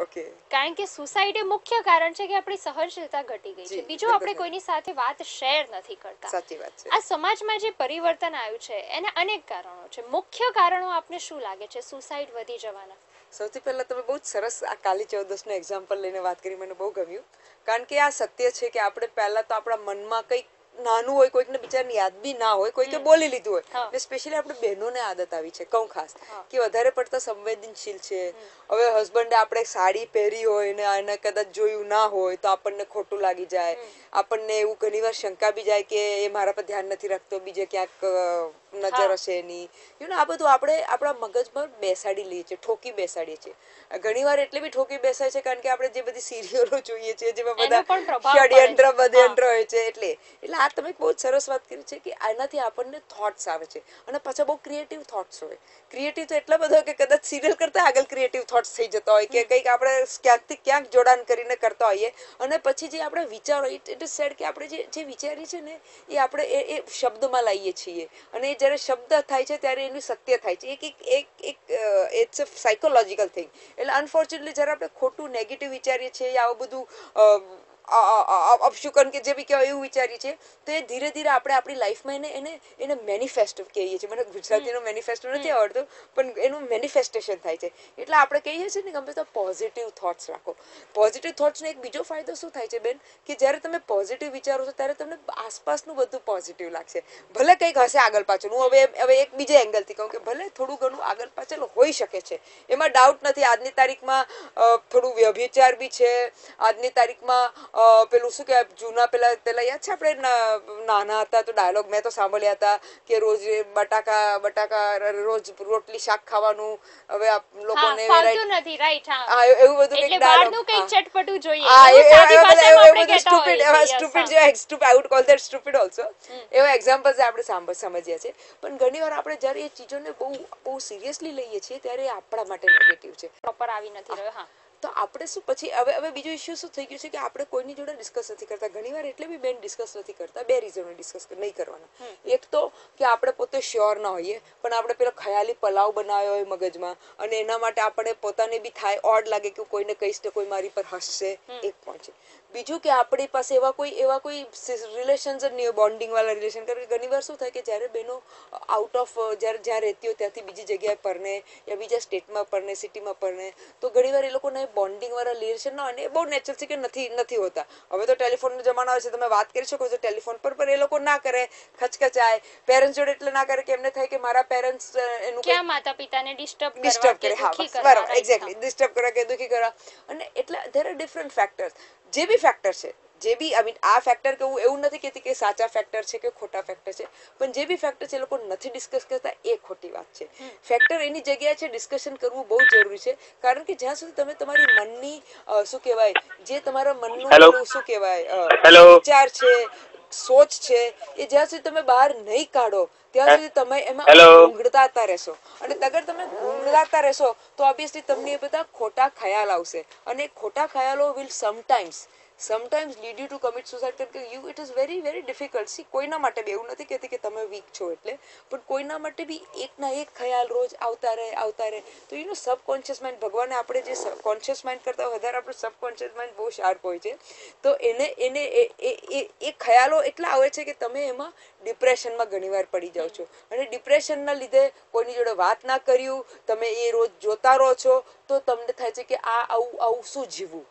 Okay કારણ કે suicide એ મુખ્ય કારણ છે કે આપણી સહનશીલતા ઘટી ગઈ છે. બીજું આપણે કોઈની સાથે વાત શેર નથી કરતા. સાચી વાત છે. આ સમાજમાં જે પરિવર્તન આવ્યું છે એને અનેક કારણો છે. મુખ્ય કારણો આપને શું લાગે છે? સુસાઇડ વધી જવાના. સૌથી પહેલા તમે બહુ જ સરસ આ કાલી ચૌદસનું એક્ઝામ્પલ લઈને વાત કરી. મને બહુ ગમ્યું. કારણ કે આ સત્ય છે કે આપણે પહેલા તો આપણા મનમાં કંઈક નાનું હોય કોઈકને બિચારાને યાદ બી ના હોય કોઈકે બોલી લીધું હોય. ને સ્પેશિયલી આપણે બહેનોને આદત આવી છે કહું ખાસ કે વધારે પડતા સંવેદનશીલ છે. હવે હસબન્ડે આપણે સાડી પહેરી હોય ને એને કદાચ જોયું ના હોય તો આપણને ખોટું લાગી જાય. આપણને એવું ઘણીવાર શંકા બી જાય કે એ મારા પર ધ્યાન નથી રાખતો બીજે ક્યાંક નજર હશે એની. યુ નો આ બધું આપણે આપણા મગજમાં બેસાડી લઈએ છીએ ઠોકી બેસાડીએ છીએ. ઘણીવાર એટલે બી ઠોકી બેસાય છે કારણ કે આપણે જે બધી સિરિયલો જોઈએ છીએ જેમાં બધા ષડયંત્ર બધયંત્ર હોય છે એટલે એટલે આ તમે બહુ સરસ વાત કરી છે કે આનાથી આપણને થોટ્સ આવે છે. અને પાછા બહુ ક્રિએટિવ થોટ્સ હોય. ક્રિએટિવ તો એટલા બધા કે કદાચ સિરિયલ કરતા આગળ ક્રિએટિવ થોટ્સ થઈ જતા હોય કે કંઈક આપણે ક્યાંકથી ક્યાંક જોડાણ કરીને કરતા હોઈએ. અને પછી જે આપણે વિચારો ઇટ ઇઝ સેડ કે આપણે જે જે વિચારીએ છીએ ને એ આપણે એ એ શબ્દમાં લાવીએ છીએ. અને એ જ્યારે શબ્દ થાય છે ત્યારે એનું સત્ય થાય છે. એક એક એક એક ઇટ્સ અ સાયકોલોજીકલ થિંગ એટલે અનફોર્ચ્યુનેટલી જ્યારે આપણે ખોટું નેગેટિવ વિચારીએ છીએ આવું બધું અપશુકન કે જે બી કહેવાય એવું વિચારીએ છીએ તો એ ધીરે ધીરે આપણે આપણી લાઈફમાં એને એને એને મેનિફેસ્ટો કહીએ છીએ. મને ગુજરાતીનો મેનિફેસ્ટો નથી આવડતો પણ એનું મેનિફેસ્ટેશન થાય છે. એટલે આપણે કહીએ છીએ ને ગમે તો પોઝિટિવ થોટ્સ રાખો. પોઝિટિવ થોટ્સનો એક બીજો ફાયદો શું થાય છે બેન? કે જ્યારે તમે પોઝિટિવ વિચારો છો ત્યારે તમને આસપાસનું બધું પોઝિટિવ લાગશે. ભલે કંઈક હશે આગળ પાછળ. હું હવે હવે એક બીજા એંગલથી કહું કે ભલે થોડું ઘણું આગળ પાછળ હોઈ શકે છે. એમાં ડાઉટ નથી. આજની તારીખમાં થોડું વ્યભિચાર બી છે. આજની તારીખમાં પેલું શું કહેવાય જૂના પેલા પેલા યાદ છે આપણે નાના હતા તો ડાયલોગ મેં તો સાંભળ્યા હતા કે રોજ બટાકા બટાકા રોજ રોટલી શાક ખાવાનું હવે લોકોને ફાવતું નથી રાઈટ હા હા, એવું બધું કંઈક કંઈક હા. ચટપટું જોઈએ હા, એવું એ- સાદી એવા બધા- ભાષામાં એવું- આપણે એવું બધું કહેતા stupid, હોઈએ એવા છીએ, yes, stupid હા. જેવા stupid, I would call that stupid also. એવા examples આપણે સાંભ- સમજ્યા છે પણ ઘણીવાર આપણે જ્યારે એ ચીજોને બહુ બહુ સિરિયસલી લઈએ છીએ ત્યારે આપણા માટે નેગેટિવ છે પ્રોપર આવી નથી રહ્યો હા તો આપણે શું? પછી હવે હવે બીજો ઇસ્યુ શું થઈ ગયું છે કે આપણે કોઈની જોડે ડિસ્કસ નથી કરતા. ઘણીવાર એટલે બી બેન ડિસ્કસ નથી કરતા. બે રીઝનો ડિસ્કસ નહીં કરવાના. એક તો કે આપણે પોતે શ્યોર ના હોઈએ પણ આપણે પેલો ખયાલી પલાવ બનાવ્યો હોય મગજમાં અને એના માટે આપણે પોતાને બી થાય ઓડ લાગે કે કોઈને કહીશ તો કોઈ મારી પર હસશે. એક point છે. બીજું કે આપણી પાસે એવા કોઈ એવા કોઈ રિલેશન્સ જ નહીં હોય બોન્ડિંગ વાળા રિલેશન કારણ કે ઘણીવાર શું થાય કે જ્યારે બહેનો આઉટ ઓફ જ્યારે જ્યાં રહેતી હોય ત્યાંથી બીજી જગ્યાએ પરણે યા બીજા સ્ટેટમાં પરણે સિટીમાં પરણે તો ઘણીવાર એ લોકોને બોન્ડિંગ વાળા રિલેશન ના હોય ને એ બહુ નેચરલ છે કે નથી નથી હોતા. હવે તો ટેલિફોનનો જમાનો આવે છે તમે વાત કરી શકો છો ટેલિફોન પર પણ એ લોકો ના કરે ખચખચાય. પેરેન્ટ્સ જોડે એટલે ના કરે કે એમને થાય કે મારા પેરેન્ટ્સ એનું ક્યાં માતા પિતાને ડિસ્ટર્બ કરવા ડિસ્ટર્બ કે કરે? હા બરાબર એક્ઝેક્ટલી ડિસ્ટર્બ કરવા કે દુખી કરવા. અને એટલે ધેર આર ડિફરન્ટ ફેક્ટર્સ જે બી ફેક્ટર છે જે બી આઈ મીન આ ફેક્ટર કે હું એવું નથી કહેતી કે સાચા ફેક્ટર છે કે ખોટા ફેક્ટર છે પણ જે બી ફેક્ટર છે એ લોકો નથી ડિસ્કસ કરતા એ ખોટી વાત છે. ફેક્ટર એની જગ્યાએ છે ડિસ્કશન કરવું બહુ જરૂરી છે કારણ કે જ્યાં સુધી તમે તમારી મનની શું કહેવાય જે તમારા મનનું શું કહેવાય વિચાર છે સોચ છે એ જ્યાં સુધી તમે બહાર નહીં કાઢો ત્યાં સુધી તમે એમાં Hello. રહેશો. અને અગર તમે ગુંગળાતા રહેશો તો ઓબ્વિયસલી તમને એ બધા ખોટા ખ્યાલ આવશે. અને ખોટા ખ્યાલો will sometimes sometimes lead you to commit suicide કેમ કે you it is very very difficult see કોઈના માટે બી એવું નથી કહેતી કે તમે વીક છો એટલે, પણ કોઈના માટે બી એકના એક ખ્યાલ રોજ આવતા રહે આવતા રહે. તો યુ નો સબકોન્શિયસ માઇન્ડ ભગવાને આપણે જે કોન્શિયસ માઇન્ડ કરતાં વધારે આપણું સબકોન્શિયસ માઇન્ડ બહુ શાર્પ હોય છે. તો એને એને, એ ખ્યાલો એટલા આવે છે કે તમે એમાં ડિપ્રેશનમાં ઘણીવાર પડી જાઓ છો. અને ડિપ્રેશનના લીધે કોઈની જોડે વાત ના કર્યું, તમે એ રોજ જોતા રહો છો, તો તમને થાય છે કે આ આવું આવું શું જીવવું?